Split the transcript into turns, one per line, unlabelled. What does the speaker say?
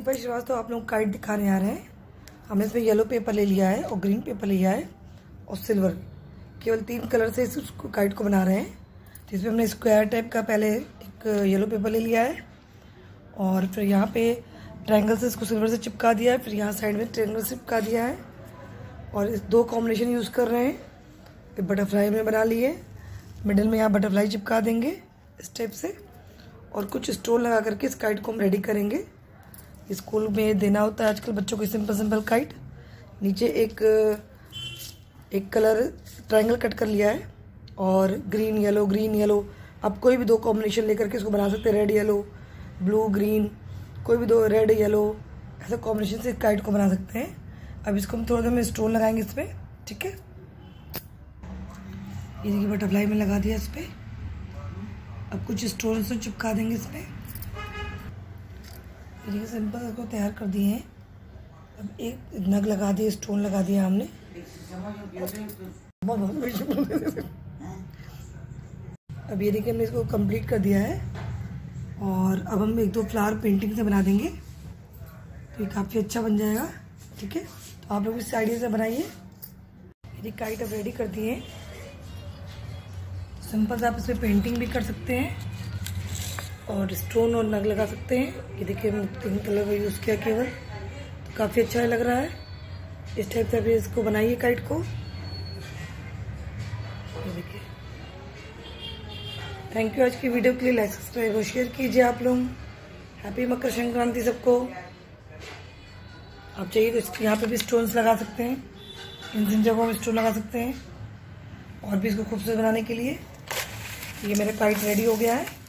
दीपा श्रीवास्तव, आप लोग काइट दिखाने आ रहे हैं। हमने इसमें येलो पेपर ले लिया है और ग्रीन पेपर लिया है और सिल्वर केवल तीन कलर से इस काइट को बना रहे हैं। तो इसमें हमने स्क्वायर टाइप का पहले एक येलो पेपर ले लिया है और फिर यहाँ पे ट्रायंगल से इसको सिल्वर से चिपका दिया है। फिर यहाँ साइड में ट्रायंगल से चिपका दिया है और इस दो कॉम्बिनेशन यूज़ कर रहे हैं। फिर बटरफ्लाई में बना लिए। मिडल में यहाँ बटरफ्लाई चिपका देंगे इस टाइप से और कुछ स्टोन लगा करके इस काइट को हम रेडी करेंगे। स्कूल में देना होता है आजकल बच्चों को सिंपल सिंपल काइट नीचे एक एक कलर ट्रायंगल कट कर लिया है और ग्रीन येलो ग्रीन येलो आप कोई भी दो कॉम्बिनेशन लेकर के इसको बना सकते हैं। रेड येलो ब्लू ग्रीन कोई भी दो रेड येलो ऐसा कॉम्बिनेशन से काइट को बना सकते हैं। अब इसको हम थोड़ा देर में स्टोन लगाएँगे इस पर ठीक है? ये देखिए बटरफ्लाई में लगा दिया इस पर अब कुछ स्टोन से चिपका देंगे इस पर देखिए सिंपल इसको तैयार कर दिए हैं। अब एक नग लगा दिए, स्टोन लगा दिया हमने। अब ये देखिए हमने इसको कंप्लीट कर दिया है। और अब हम एक दो फ्लावर पेंटिंग से बना देंगे। तो ये काफ़ी अच्छा बन जाएगा, ठीक है? तो आप लोग इस आइडिया से बनाइए। यदि काइट अब रेडी कर दिए सिंपल से आप इसमें पेंटिंग भी कर सकते हैं। और स्टोन और नग लगा सकते हैं। ये देखिए, हमने तीन कलर का यूज़ किया केवल। तो काफ़ी अच्छा लग रहा है। इस टाइप से अभी इसको बनाइए काइट को। देखिए। थैंक यू आज की वीडियो के लिए। लाइक सब्सक्राइब और शेयर कीजिए आप लोग। हैप्पी मकर संक्रांति सबको। आप चाहिए तो यहाँ पे भी स्टोन्स लगा सकते हैं। इन जिन जगहों में स्टोन लगा सकते हैं। और भी इसको खूबसूरत बनाने के लिए। ये मेरा काइट रेडी हो गया है।